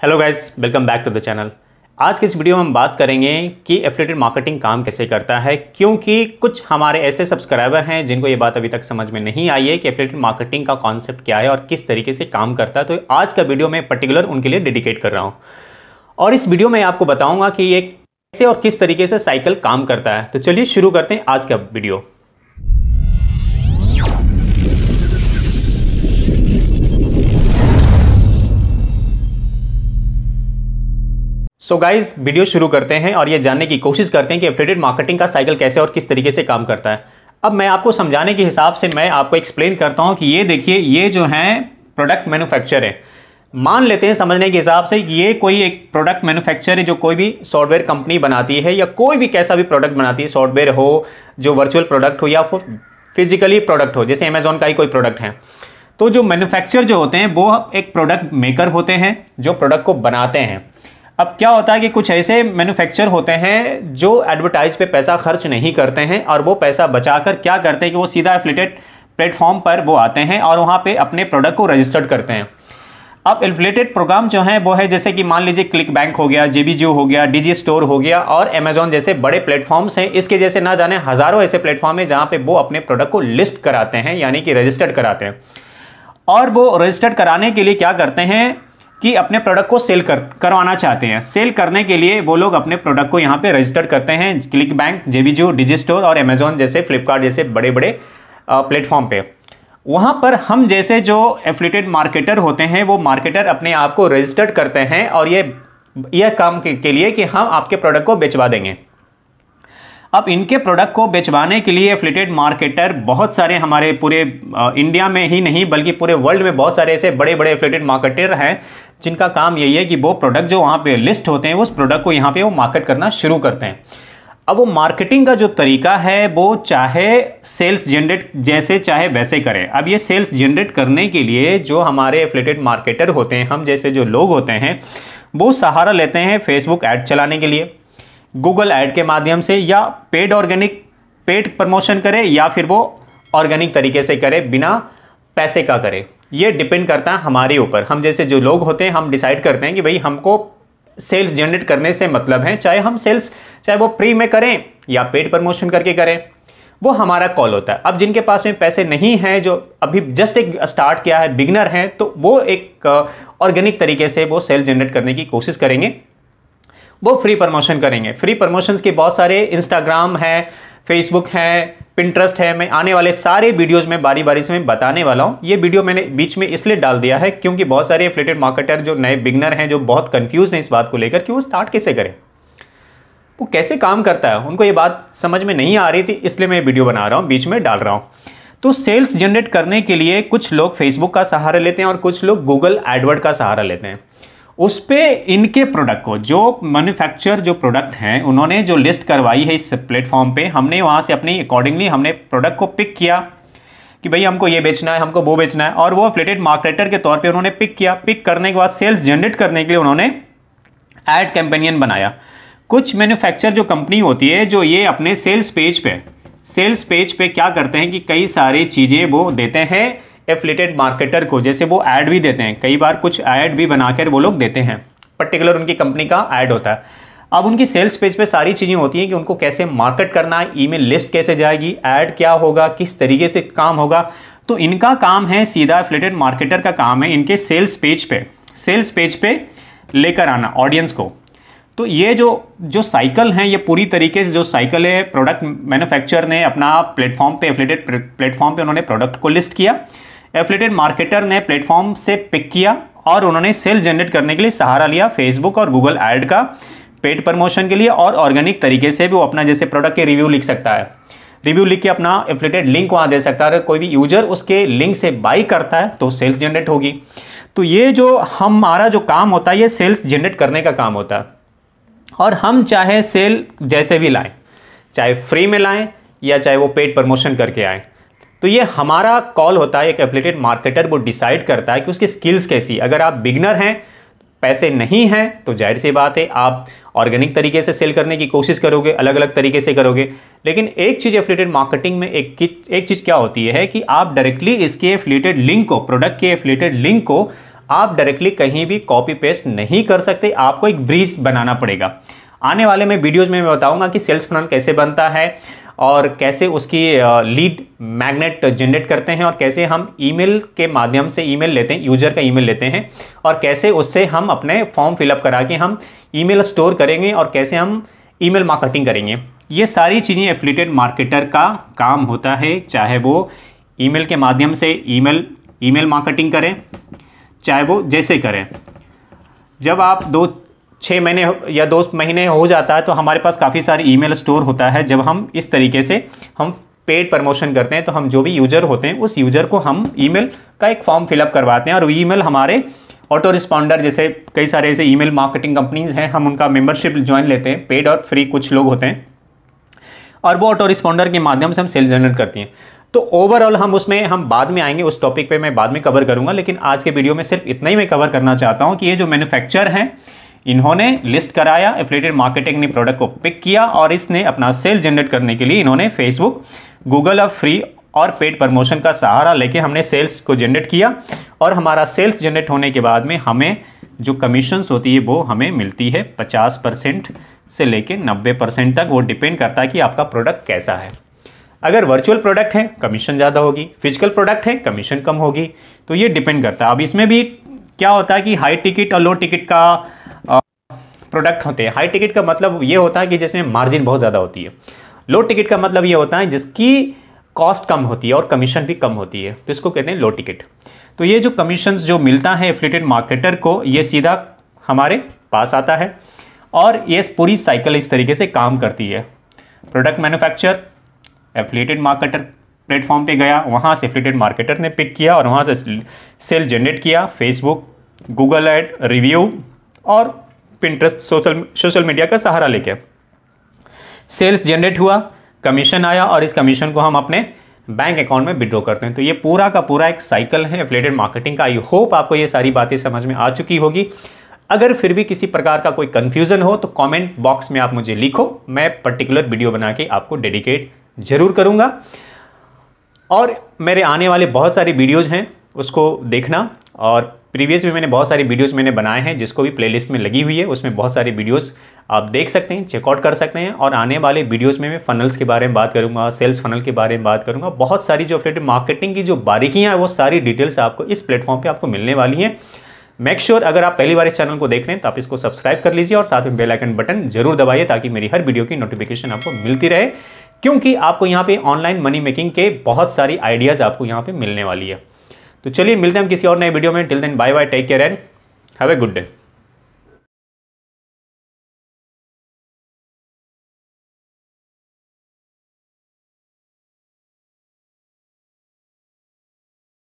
Hello guys welcome back to the channel आज के इस वीडियो में हम बात करेंगे कि एफिलेटेड मार्केटिंग काम कैसे करता है, क्योंकि कुछ हमारे ऐसे सब्सक्राइबर हैं जिनको ये बात अभी तक समझ में नहीं आई है कि एफिलेटेड मार्केटिंग का कॉन्सेप्ट क्या है और किस तरीके से काम करता है। तो आज का वीडियो मैं पर्टिकुलर उनके लिए डेडिकेट कर रहा हूँ। और इस वीडियो में आपको बताऊँगा कि ये कैसे और किस तरीके से साइकिल काम करता है। तो चलिए शुरू करते हैं आज का video so so guys video शुरू करते हैं और ये जानने की कोशिश करते हैं कि एफिलेटेड मार्केटिंग का साइकिल कैसे और किस तरीके से काम करता है। अब मैं आपको समझाने के हिसाब से मैं आपको एक्सप्लेन करता हूँ कि ये देखिए, ये जो है प्रोडक्ट मैन्युफैक्चर है। मान लेते हैं समझने के हिसाब से ये कोई एक प्रोडक्ट मैन्युफैक्चर है जो कोई भी सॉफ्टवेयर कंपनी बनाती है या कोई भी कैसा भी प्रोडक्ट बनाती है सॉफ्टवेयर हो, जो वर्चुअल प्रोडक्ट हो या फिजिकली प्रोडक्ट हो, जैसे अमेजोन का ही कोई प्रोडक्ट है। तो जो मैन्युफैक्चर जो होते हैं, वो एक प्रोडक्ट मेकर होते हैं, जो प्रोडक्ट को बनाते हैं। अब क्या होता है कि कुछ ऐसे मैन्युफैक्चर होते हैं जो एडवर्टाइज पे पैसा खर्च नहीं करते हैं और वो पैसा बचाकर क्या करते हैं कि वो सीधा एफिलेटेड प्लेटफॉर्म पर वो आते हैं और वहाँ पे अपने प्रोडक्ट को रजिस्टर्ड करते हैं। अब एफिलेटेड प्रोग्राम जो हैं, वो है जैसे कि मान लीजिए क्लिक बैंक हो गया जेबी हो गया डीजी स्टोर हो गया और अमेजोन जैसे बड़े प्लेटफॉर्म्स हैं। इसके जैसे ना जाने हज़ारों ऐसे प्लेटफॉर्म हैं जहाँ पर वो अपने प्रोडक्ट को लिस्ट कराते हैं, यानी कि रजिस्टर्ड कराते हैं। और वो रजिस्टर्ड कराने के लिए क्या करते हैं कि अपने प्रोडक्ट को सेल कर करवाना चाहते हैं। सेल करने के लिए वो लोग अपने प्रोडक्ट को यहाँ पे रजिस्टर करते हैं क्लिक बैंक जेबीजू डिजी स्टोर और अमेजोन जैसे फ्लिपकार्ट जैसे बड़े बड़े प्लेटफॉर्म पे। वहाँ पर हम जैसे जो एफिलेटेड मार्केटर होते हैं वो मार्केटर अपने आप को रजिस्टर्ड करते हैं और ये यह काम के, के लिए कि हम आपके प्रोडक्ट को बेचवा देंगे। अब इनके प्रोडक्ट को बेचवाने के लिए एफिलेटेड मार्केटर बहुत सारे हमारे पूरे इंडिया में ही नहीं बल्कि पूरे वर्ल्ड में बहुत सारे ऐसे बड़े बड़े एफिलेटेड मार्केटर हैं जिनका काम यही है कि वो प्रोडक्ट जो वहाँ पे लिस्ट होते हैं, उस प्रोडक्ट को यहाँ पे वो मार्केट करना शुरू करते हैं। अब वो मार्केटिंग का जो तरीका है, वो चाहे सेल्स जनरेट जैसे चाहे वैसे करें। अब ये सेल्स जनरेट करने के लिए जो हमारे एफिलेटेड मार्केटर होते हैं, हम जैसे जो लोग होते हैं, वो सहारा लेते हैं फेसबुक ऐड चलाने के लिए गूगल ऐड के माध्यम से, या पेड ऑर्गेनिक पेड प्रमोशन करे, या फिर वो ऑर्गेनिक तरीके से करे, बिना पैसे का करे। ये डिपेंड करता है हमारे ऊपर। हम जैसे जो लोग होते हैं, हम डिसाइड करते हैं कि भाई हमको सेल्स जनरेट करने से मतलब है, चाहे हम सेल्स चाहे वो फ्री में करें या पेड प्रमोशन करके करें, वो हमारा कॉल होता है। अब जिनके पास में पैसे नहीं हैं, जो अभी जस्ट एक स्टार्ट किया है बिगनर हैं तो वो एक ऑर्गेनिक तरीके से वो सेल जनरेट करने की कोशिश करेंगे। वो फ्री प्रमोशन करेंगे। फ्री प्रमोशंस के बहुत सारे इंस्टाग्राम है फेसबुक है पिंट्रस्ट है, मैं आने वाले सारे वीडियोस में बारी बारी से मैं बताने वाला हूँ। ये वीडियो मैंने बीच में इसलिए डाल दिया है क्योंकि बहुत सारे एफिलेटेड मार्केटर जो नए बिगनर हैं, जो बहुत कंफ्यूज हैं इस बात को लेकर कि वो स्टार्ट कैसे करें। वो कैसे काम करता है, उनको ये बात समझ में नहीं आ रही थी, इसलिए मैं ये वीडियो बना रहा हूँ, बीच में डाल रहा हूँ। तो सेल्स जनरेट करने के लिए कुछ लोग फेसबुक का सहारा लेते हैं और कुछ लोग गूगल एडवर्ड का सहारा लेते हैं। उस पर इनके प्रोडक्ट को, जो मैन्युफैक्चर जो प्रोडक्ट हैं, उन्होंने जो लिस्ट करवाई है इस प्लेटफॉर्म पे, हमने वहाँ से अपनी अकॉर्डिंगली हमने प्रोडक्ट को पिक किया कि भाई हमको ये बेचना है, हमको वो बेचना है, और वो फ्लेटेड मार्केटर के तौर पे उन्होंने पिक किया। पिक करने के बाद सेल्स जनरेट करने के लिए उन्होंने एड कैंपेनियन बनाया। कुछ मैन्युफैक्चर जो कंपनी होती है, जो ये अपने सेल्स पेज पे सेल्स पेज पे क्या करते हैं कि कई सारी चीज़ें वो देते हैं एफिलेटेड मार्केटर को, जैसे वो ऐड भी देते हैं। कई बार कुछ ऐड भी बनाकर वो लोग देते हैं। पर्टिकुलर उनकी कंपनी का ऐड होता है। अब उनकी सेल्स पेज पे सारी चीज़ें होती हैं कि उनको कैसे मार्केट करना है ईमेल लिस्ट कैसे जाएगी ऐड क्या होगा, किस तरीके से काम होगा। तो इनका काम है सीधा एफिलेटेड मार्केटर का काम है इनके सेल्स पेज पे। सेल्स पेज पे लेकर आना ऑडियंस को। तो ये जो जो साइकिल है, ये पूरी तरीके से जो साइकिल है प्रोडक्ट मैन्युफैक्चर ने अपना प्लेटफॉर्म पे एफिलेटेड प्लेटफॉर्म पे उन्होंने प्रोडक्ट को लिस्ट किया। एफिलेटेड मार्केटर ने प्लेटफॉर्म से पिक किया और उन्होंने सेल जनरेट करने के लिए सहारा लिया फेसबुक और गूगल एड का पेड प्रमोशन के लिए और ऑर्गेनिक तरीके से भी वो अपना जैसे प्रोडक्ट के रिव्यू लिख सकता है। रिव्यू लिख के अपना एफिलेटेड लिंक वहाँ दे सकता है। अगर कोई भी यूज़र उसके लिंक से बाई करता है तो सेल्स जनरेट होगी। तो ये जो हमारा जो काम होता है, ये सेल्स जनरेट करने का काम होता है। और हम चाहे सेल जैसे भी लाएँ, चाहे फ्री में लाएँ या चाहे वो पेड प्रमोशन करके आएँ। तो ये हमारा कॉल होता है, एक एफिलेटेड मार्केटर वो डिसाइड करता है कि उसकी स्किल्स कैसी अगर आप बिगनर हैं, पैसे नहीं हैं तो ज़ाहिर सी बात है, आप ऑर्गेनिक तरीके से सेल करने की कोशिश करोगे अलग अलग तरीके से करोगे। लेकिन एक चीज़ एफिलेटेड मार्केटिंग में एक एक चीज़ क्या होती है कि आप डायरेक्टली इसके एफिलेटेड लिंक को प्रोडक्ट के एफिलेटेड लिंक को आप डायरेक्टली कहीं भी कॉपी पेस्ट नहीं कर सकते, आपको एक ब्रीज बनाना पड़ेगा। आने वाले में वीडियोज़ में मैं बताऊँगा कि सेल्स फनल कैसे बनता है और कैसे उसकी लीड मैग्नेट जनरेट करते हैं और कैसे हम ईमेल के माध्यम से ईमेल लेते हैं यूज़र का ईमेल लेते हैं और कैसे उससे हम अपने फॉर्म फिलअप करा के हम ईमेल स्टोर करेंगे और कैसे हम ईमेल मार्केटिंग करेंगे। ये सारी चीज़ें एफिलेटेड मार्केटर का काम होता है, चाहे वो ईमेल के माध्यम से ईमेल ईमेल मार्केटिंग करें, चाहे वो जैसे करें। जब आप दो छः महीने या दो महीने हो जाता है तो हमारे पास काफ़ी सारी ईमेल स्टोर होता है। जब हम इस तरीके से हम पेड प्रमोशन करते हैं तो हम जो भी यूज़र होते हैं, उस यूज़र को हम ईमेल का एक फॉर्म फिलअप करवाते हैं। और ईमेल हमारे ऑटो रिस्पॉन्डर जैसे कई सारे ऐसे ईमेल मार्केटिंग कंपनीज़ हैं, हम उनका मेंबरशिप ज्वाइन लेते हैं पेड और फ्री कुछ लोग होते हैं। और वो ऑटो रिस्पॉन्डर के माध्यम से हम सेल जनरेट करती हैं। तो ओवरऑल हम उसमें, हम बाद में आएँगे, उस टॉपिक पे मैं बाद में कवर करूँगा, लेकिन आज के वीडियो में सिर्फ़ इतना ही मैं कवर करना चाहता हूँ कि ये जो मैन्युफैक्चर हैं इन्होंने लिस्ट कराया एफिलेटेड मार्केटिंग ने प्रोडक्ट को पिक किया और इसने अपना सेल जनरेट करने के लिए इन्होंने फेसबुक गूगल अब फ्री और पेड प्रमोशन का सहारा लेके हमने सेल्स को जनरेट किया और हमारा सेल्स जनरेट होने के बाद में हमें जो कमीशंस होती है वो हमें मिलती है पचास परसेंट से लेके नब्बे परसेंट तक। वो डिपेंड करता है कि आपका प्रोडक्ट कैसा है। अगर वर्चुअल प्रोडक्ट है कमीशन ज़्यादा होगी। फ़िज़िकल प्रोडक्ट है कमीशन कम होगी। तो ये डिपेंड करता है। अब इसमें भी क्या होता है कि हाई टिकट और लो टिकट का प्रोडक्ट होते हैं। हाई टिकट का मतलब ये होता है कि जिसमें मार्जिन बहुत ज़्यादा होती है। लो टिकट का मतलब ये होता है जिसकी कॉस्ट कम होती है और कमीशन भी कम होती है। तो इसको कहते हैं लो टिकट। तो ये जो कमीशन जो मिलता है एफिलेटेड मार्केटर को, ये सीधा हमारे पास आता है और ये पूरी साइकिल इस तरीके से काम करती है। Product manufacture, affiliated marketer platform पे गया, वहाँ से एफिलेटेड मार्केटर ने पिक किया और वहाँ से सेल जनरेट किया। फेसबुक, गूगल एड, रिव्यू और पिंट्रेस्ट सोशल सोशल मीडिया का सहारा लेके। सेल्स जनरेट हुआ कमीशन आया और इस कमीशन को हम अपने बैंक अकाउंट में विड्रॉ करते हैं। तो ये पूरा का पूरा एक साइकिल है एफिलेटेड मार्केटिंग का। आई होप आपको ये सारी बातें समझ में आ चुकी होगी। अगर फिर भी किसी प्रकार का कोई कंफ्यूजन हो तो कमेंट बॉक्स में आप मुझे लिखो। मैं पर्टिकुलर वीडियो बना के आपको डेडिकेट ज़रूर करूँगा। और मेरे आने वाले बहुत सारे वीडियोज़ हैं, उसको देखना और प्रीवियस भी मैंने बहुत सारी वीडियोस मैंने बनाए हैं जिसको भी प्लेलिस्ट में लगी हुई है उसमें बहुत सारी वीडियोस आप देख सकते हैं चेकआउट कर सकते हैं और आने वाले वीडियोस में मैं फनल्स के बारे में बात करूँगा सेल्स फनल के बारे में बात करूँगा बहुत सारी जो अपडेटेड मार्केटिंग की जो बारीकियाँ हैं वो सारी डिटेल्स आपको इस प्लेटफॉर्म पर आपको मिलने वाली हैं। मेक श्योर sure, अगर आप पहली बार इस चैनल को देख रहे हैं तो आप इसको सब्सक्राइब कर लीजिए और साथ में बेल आइकन बटन ज़रूर दबाइए ताकि मेरी हर वीडियो की नोटिफिकेशन आपको मिलती रहे क्योंकि आपको यहाँ पे ऑनलाइन मनी मेकिंग के बहुत सारी आइडियाज़ आपको यहाँ पे मिलने वाली है। तो चलिए मिलते हैं हम किसी और नए वीडियो में। Till then bye bye take care and have a good day